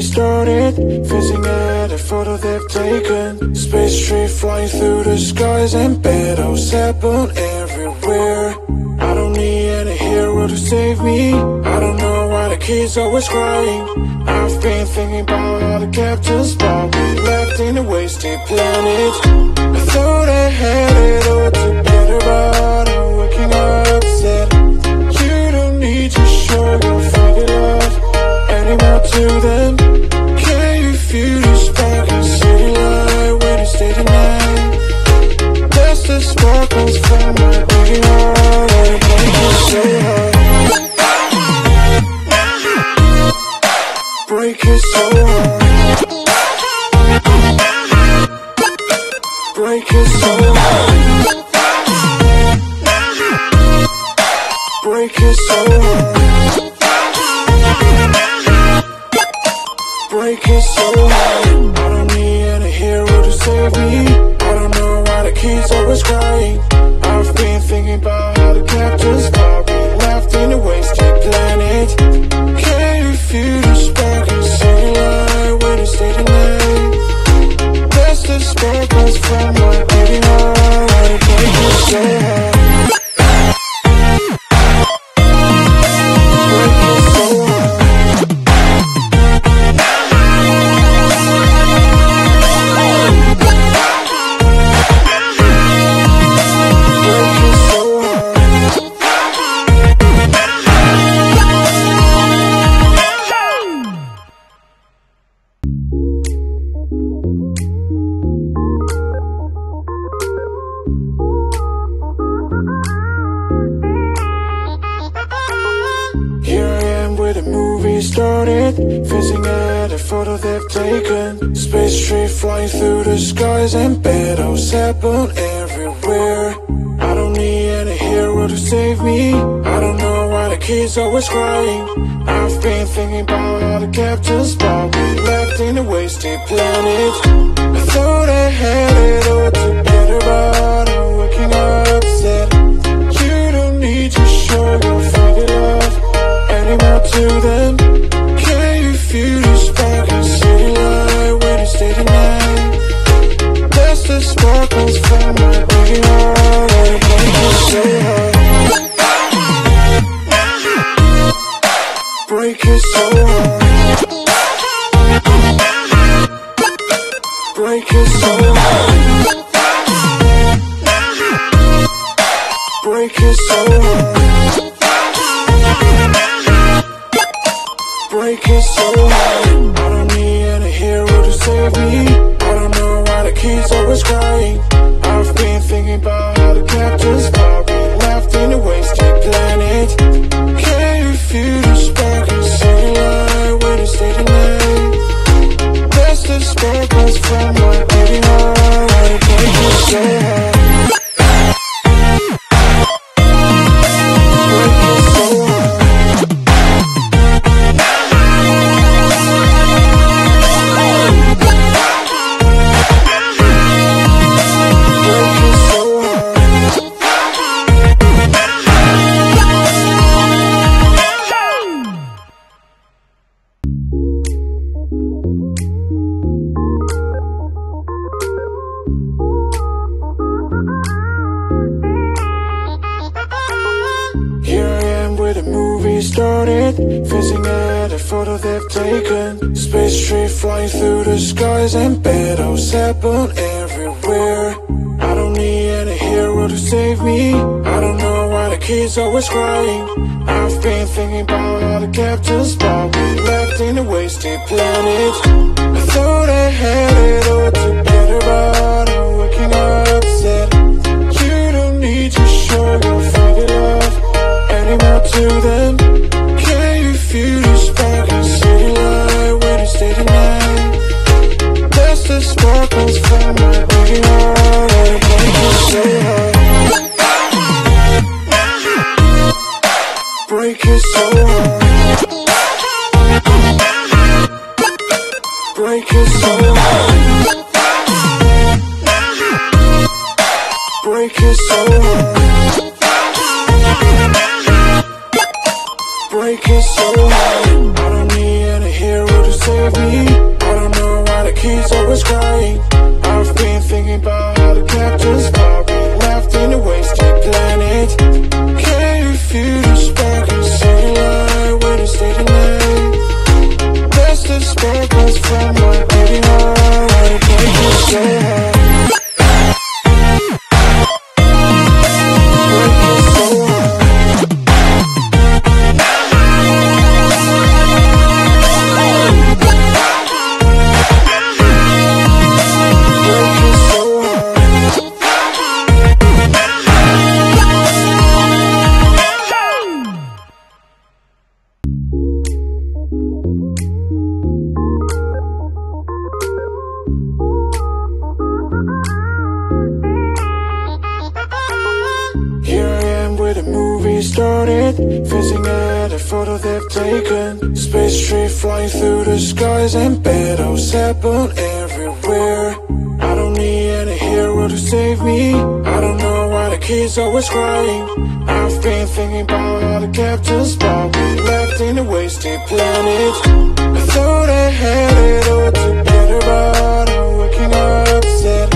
started Facing at a photo they've taken. Space tree flying through the skies And battles happen everywhere. I don't need any hero to save me. I don't know kids always crying. I've been thinking about all the captains But we left in a wasted planet. I thought I had it all together But Break it so hard. Break it so hard. Break it so hard. Break it so hard started Facing at a photo they've taken. Space tree flying through the skies And battles happen everywhere. I don't need any hero to save me. I don't know why the kids always crying. I've been thinking about all the captains But we left in a wasted planet. I thought I had Break it so Break it Break it break it The sparkles from started Facing at a photo they've taken. Space tree flying through the skies And battles happen everywhere. I don't need any hero to save me. I don't know why the kids always crying. I've been thinking about all the captains But we left in a wasted planet. I thought I had it all together But I'm waking up sad You don't need to show your love time up till then Can you feel the spark in city light when you stay tonight? That's the sparkles from my broken heart Everybody just say hi. Break it so hard. Break it so hard. Break it so hard. get so high I don't need any hero to save me. I don't know why the kids always crying. photo they've taken. Space tree flying through the skies And battles happen everywhere. I don't need any hero to save me. I don't know why the kids always crying. I've been thinking about all the captains But we left in a wasted planet. I thought I had it all together But I'm waking up sad.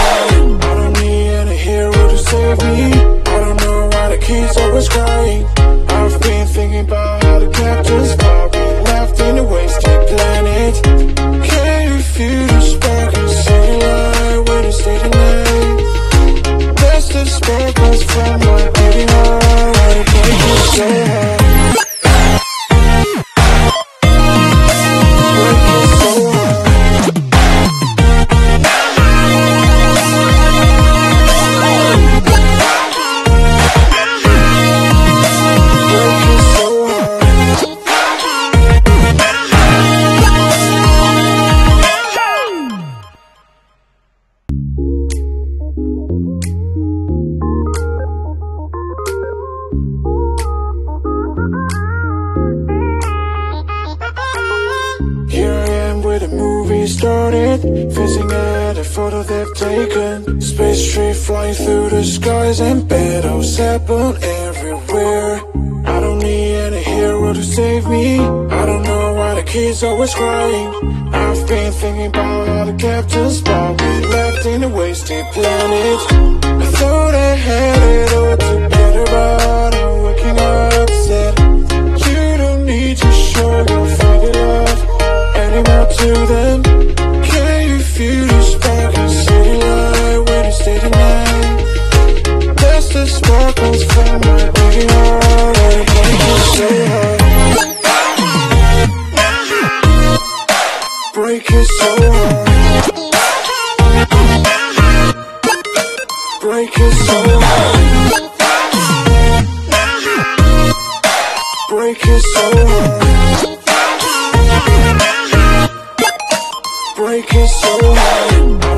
yeah. mad at photo they've taken. Space tree flying through the skies and battles happen everywhere. I don't need any hero to save me. I don't know why the kids always crying. I've been thinking about all the captains But we left in a wasted planet kiss so hard